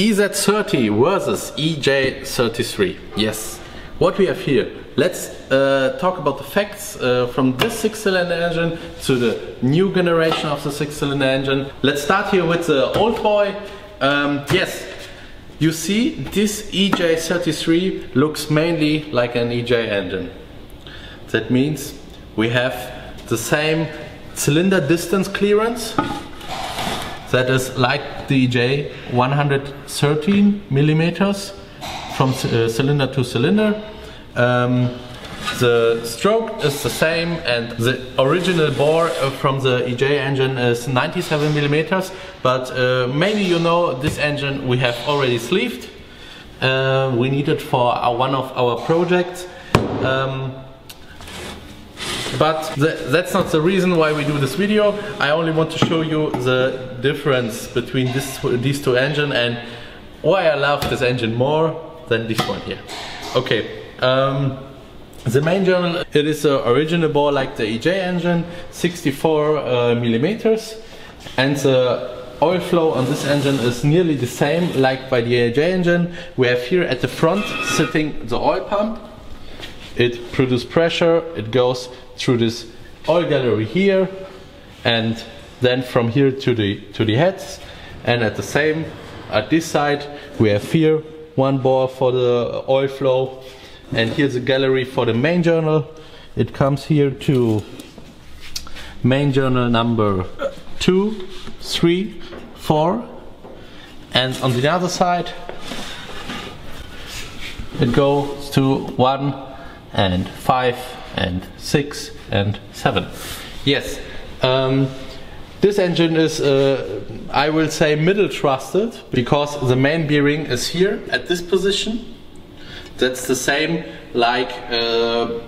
EZ30 versus EG33. Yes. What we have here, let's uh, talk about the facts uh, from this six-cylinder engine to the new generation of the six-cylinder engine. Let's start here with the old boy. Um, yes, you see this EG33 looks mainly like an EJ engine. That means we have the same cylinder distance clearance that is like the EJ 113 millimeters from uh, cylinder to cylinder. Um, the stroke is the same and the original bore uh, from the EJ engine is 97 millimeters but uh, maybe you know this engine we have already sleeved uh, we need it for our, one of our projects um, but that's not the reason why we do this video. I only want to show you the difference between this, these two engines and why I love this engine more than this one here. Okay, um, the main journal, it is original bore like the EJ engine, 64 uh, millimeters, and the oil flow on this engine is nearly the same like by the EJ engine. We have here at the front sitting the oil pump. It produces pressure, it goes through this oil gallery here and then from here to the to the heads. And at the same at this side we have here one bore for the oil flow and here's a gallery for the main journal. It comes here to main journal number two three four and on the other side it goes to one and five and 6 and 7. Yes, um, this engine is, uh, I will say, middle trusted because the main bearing is here at this position. That's the same like uh,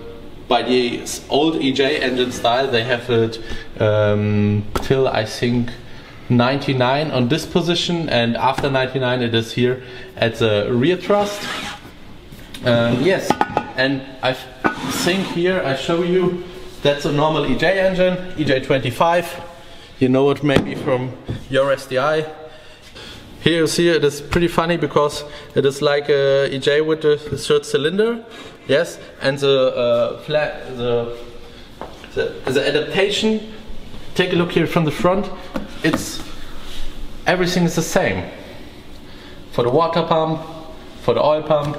by the old EJ engine style. They have it um, till I think 99 on this position, and after 99 it is here at the rear thrust. Um, yes, and I think here I show you that's a normal EJ engine, EJ25. You know it maybe from your STI. Here you see it is pretty funny because it is like a EJ with a third cylinder, yes, and the uh, flat, the, the the adaptation. Take a look here from the front. It's everything is the same for the water pump, for the oil pump,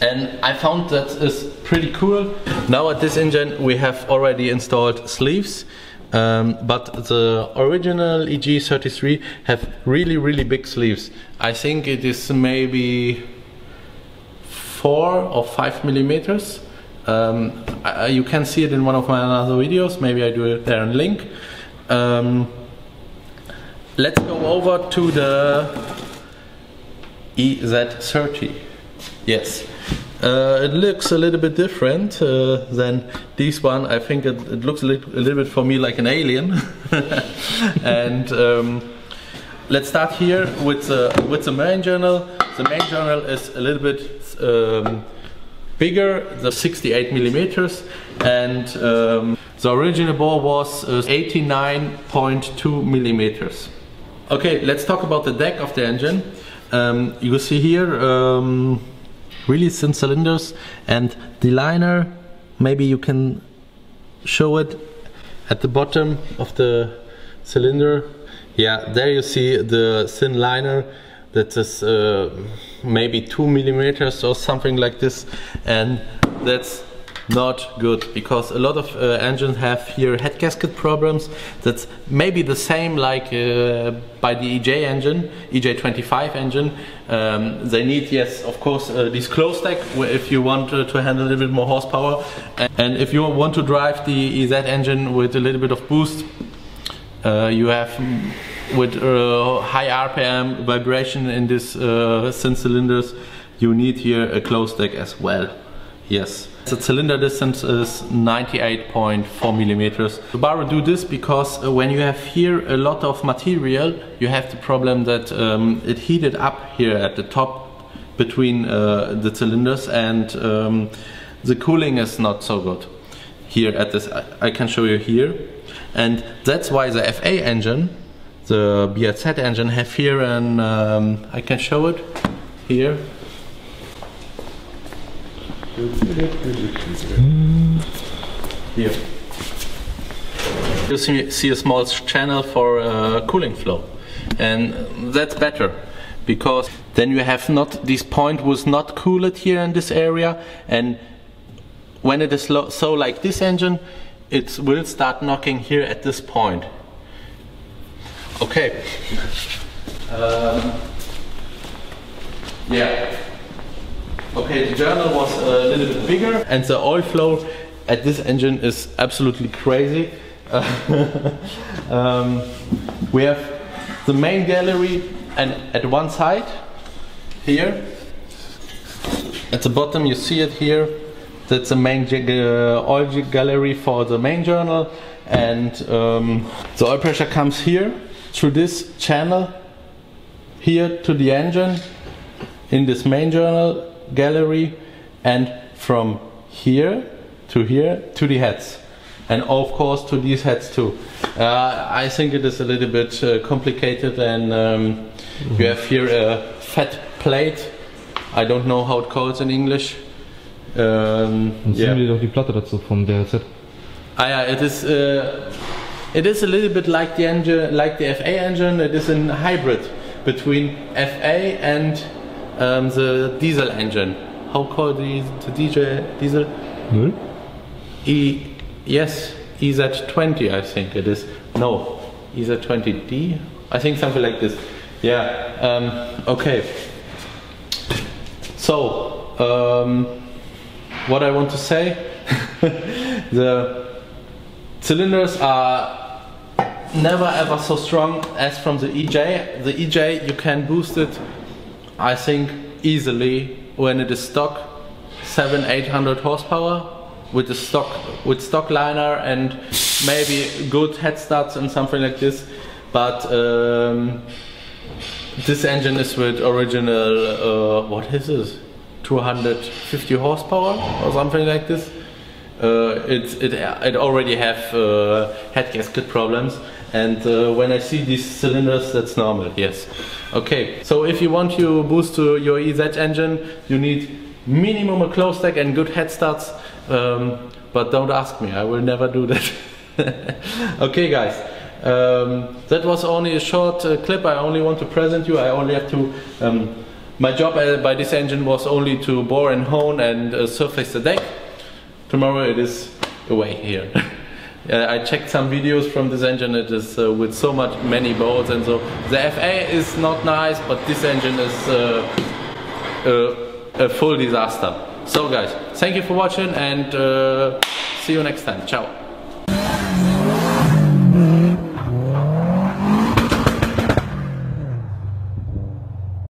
and I found that is pretty cool. Now at this engine we have already installed sleeves um, but the original EG33 have really really big sleeves. I think it is maybe four or five millimeters. Um, I, you can see it in one of my other videos, maybe I do it there in link. Um, let's go over to the EZ30. Yes. Uh, it looks a little bit different uh, than this one. I think it, it looks a little, a little, bit for me like an alien. and um, let's start here with the, with the main journal. The main journal is a little bit um, bigger, the 68 millimeters, and um, the original bore was uh, 89.2 millimeters. Okay, let's talk about the deck of the engine. Um, you see here um, really thin cylinders and the liner maybe you can show it at the bottom of the cylinder. Yeah there you see the thin liner that is uh, maybe two millimeters or something like this and that's not good because a lot of uh, engines have here head gasket problems that's maybe the same like uh, by the EJ engine EJ25 engine. Um, they need yes of course uh, this closed deck if you want to handle a little bit more horsepower. And if you want to drive the EZ engine with a little bit of boost uh, you have with uh, high RPM vibration in these uh, thin cylinders you need here a closed deck as well. Yes the cylinder distance is 98.4 millimeters. Subaru do this because uh, when you have here a lot of material, you have the problem that um, it heated up here at the top between uh, the cylinders and um, the cooling is not so good. Here at this, I can show you here. And that's why the FA engine, the BRZ engine have here and um, I can show it here. Here. You see, a small channel for uh, cooling flow. And that's better because then you have not this point was not cooled here in this area. And when it is so like this engine it will start knocking here at this point. Okay. Um, yeah okay the journal was a little bit bigger and the oil flow at this engine is absolutely crazy. Um, we have the main gallery and at one side here. At the bottom you see it here. That's the main uh, oil gallery for the main journal. And um, the oil pressure comes here through this channel here to the engine in this main journal gallery and from here to here to the heads and of course to these heads too. Uh, I think it is a little bit uh, complicated and um, mm -hmm. you have here a fat plate. I don't know how it calls in English. Um, yeah. wir doch die Platte dazu vom. Ah ja, it is, uh, it is a little bit like the engine, like the FA engine. It is a hybrid between FA and um, the diesel engine. How called is the DJ diesel? Null. E Yes, EZ20 I think it is. No, EZ20D? I think something like this. Yeah, um, okay. So, um, what I want to say, the cylinders are never ever so strong as from the EJ. The EJ you can boost it, I think, easily when it is stock, 7 800 horsepower with the stock with stock liner and maybe good head studs and something like this. But um, this engine is with original uh, what is this? 250 horsepower or something like this. Uh, it, it, it already have uh, head gasket problems and uh, when I see these cylinders that's normal yes okay so if you want to boost to your EZ engine you need minimum a closed deck and good head studs um, but don't ask me, I will never do that. okay guys, um, that was only a short uh, clip, I only want to present you, I only have to, um, my job uh, by this engine was only to bore and hone and uh, surface the deck. Tomorrow it is away here. Uh, I checked some videos from this engine, it is uh, with so much many bolts and so. The FA is not nice, but this engine is uh, a full disaster. So guys, thank you for watching and uh, see you next time. Ciao.